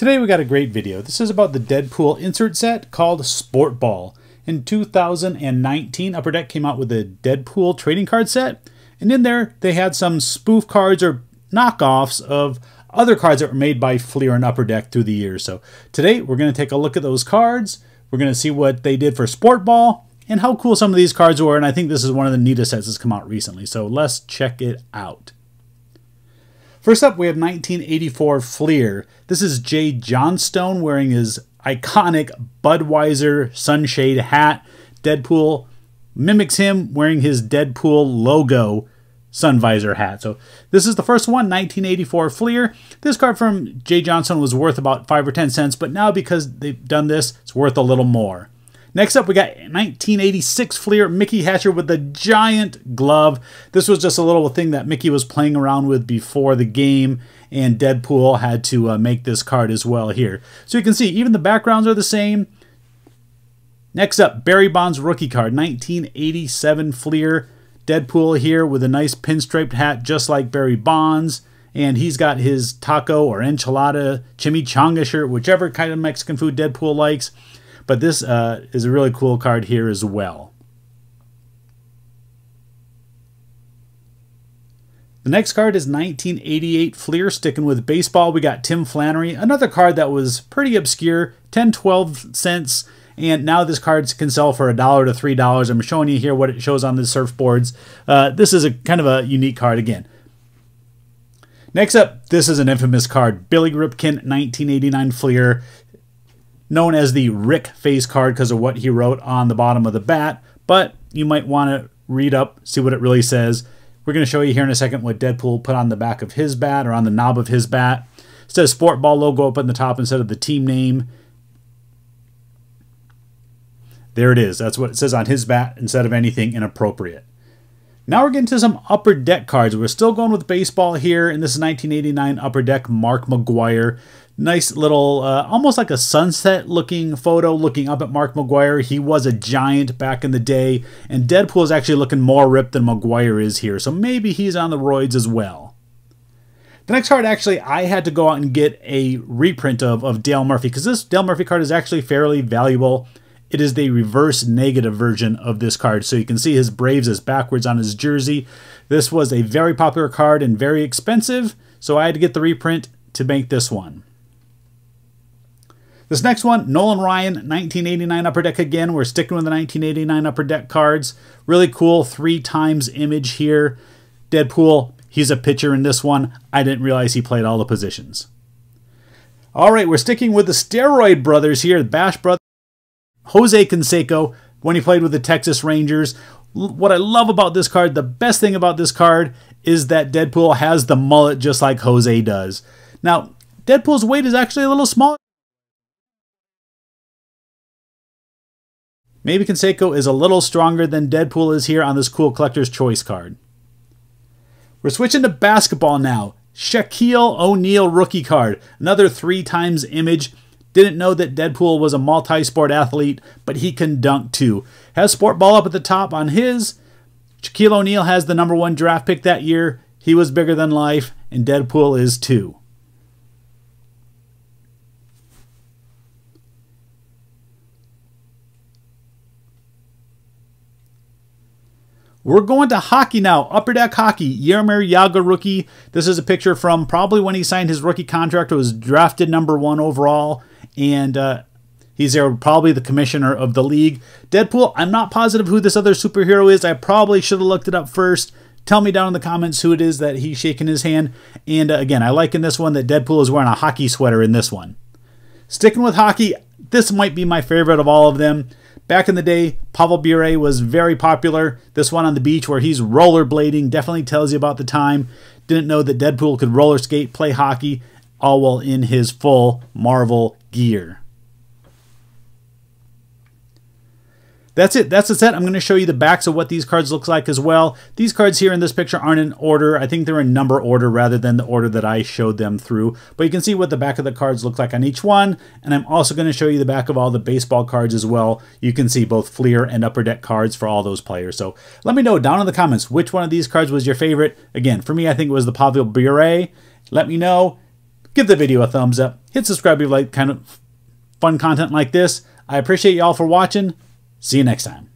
Today we got a great video. This is about the Deadpool insert set called Sport Ball. In 2019, Upper Deck came out with a Deadpool trading card set, and in there they had some spoof cards or knockoffs of other cards that were made by Fleer and Upper Deck through the years. So today we're going to take a look at those cards. We're going to see what they did for Sport Ball and how cool some of these cards were. And I think this is one of the neatest sets that's come out recently. So let's check it out. First up, we have 1984 Fleer. This is Jay Johnstone wearing his iconic Budweiser sunshade hat. Deadpool mimics him wearing his Deadpool logo sun visor hat. So this is the first one, 1984 Fleer. This card from Jay Johnstone was worth about 5 or 10 cents, but now because they've done this, it's worth a little more. Next up, we got 1986 Fleer Mickey Hatcher with the giant glove. This was just a little thing that Mickey was playing around with before the game, and Deadpool had to uh, make this card as well here. So you can see even the backgrounds are the same. Next up, Barry Bonds rookie card, 1987 Fleer. Deadpool here with a nice pinstriped hat just like Barry Bonds. And he's got his taco or enchilada chimichanga shirt, whichever kind of Mexican food Deadpool likes. But this uh, is a really cool card here as well. The next card is 1988 Fleer, sticking with baseball. We got Tim Flannery, another card that was pretty obscure, 10 12 cents and now this card can sell for a dollar to three dollars. I'm showing you here what it shows on the surfboards. Uh, this is a kind of a unique card again. Next up, this is an infamous card. Billy Ripken, 1989 Fleer, known as the Rick face card because of what he wrote on the bottom of the bat, but you might want to read up, see what it really says. We're going to show you here in a second what Deadpool put on the back of his bat or on the knob of his bat. It says Sport Ball logo up on the top instead of the team name. There it is. That's what it says on his bat instead of anything inappropriate. Now we're getting to some upper deck cards. We're still going with baseball here, and this is 1989 upper deck Mark McGwire. Nice little, uh, almost like a sunset looking photo looking up at Mark McGwire. He was a giant back in the day, and Deadpool is actually looking more ripped than McGwire is here, so maybe he's on the roids as well. The next card, actually, I had to go out and get a reprint of, of Dale Murphy, because this Dale Murphy card is actually fairly valuable. It is the reverse negative version of this card. So you can see his Braves is backwards on his jersey. This was a very popular card and very expensive, so I had to get the reprint to make this one. This next one, Nolan Ryan, 1989 Upper Deck again. We're sticking with the 1989 Upper Deck cards. Really cool three times image here. Deadpool, he's a pitcher in this one. I didn't realize he played all the positions. All right, we're sticking with the Steroid Brothers here, the Bash Brothers. Jose Canseco when he played with the Texas Rangers. What I love about this card, the best thing about this card, is that Deadpool has the mullet just like Jose does. Now, Deadpool's weight is actually a little smaller. Maybe Canseco is a little stronger than Deadpool is here on this cool Collector's Choice card. We're switching to basketball now. Shaquille O'Neal rookie card. Another three times image. Didn't know that Deadpool was a multi sport athlete, but he can dunk too. Has Sport Ball up at the top on his. Shaquille O'Neal has the number one draft pick that year. He was bigger than life, and Deadpool is too. We're going to hockey now. Upper Deck Hockey. Jaromir Jagr rookie. This is a picture from probably when he signed his rookie contract. It was drafted number one overall and uh, he's there probably the commissioner of the league. Deadpool, I'm not positive who this other superhero is. I probably should have looked it up first. Tell me down in the comments who it is that he's shaking his hand. And uh, again, I like in this one that Deadpool is wearing a hockey sweater in this one. Sticking with hockey, this might be my favorite of all of them. Back in the day, Pavel Bure was very popular. This one on the beach where he's rollerblading definitely tells you about the time. Didn't know that Deadpool could roller skate, play hockey, all while in his full Marvel gear. That's it. That's the set. I'm going to show you the backs of what these cards look like as well. These cards here in this picture aren't in order. I think they're in number order rather than the order that I showed them through. But you can see what the back of the cards look like on each one. And I'm also going to show you the back of all the baseball cards as well. You can see both Fleer and Upper Deck cards for all those players. So let me know down in the comments which one of these cards was your favorite. Again, for me, I think it was the Pavel Bure. Let me know give the video a thumbs up, hit subscribe if you like kind of fun content like this. I appreciate y'all for watching. See you next time.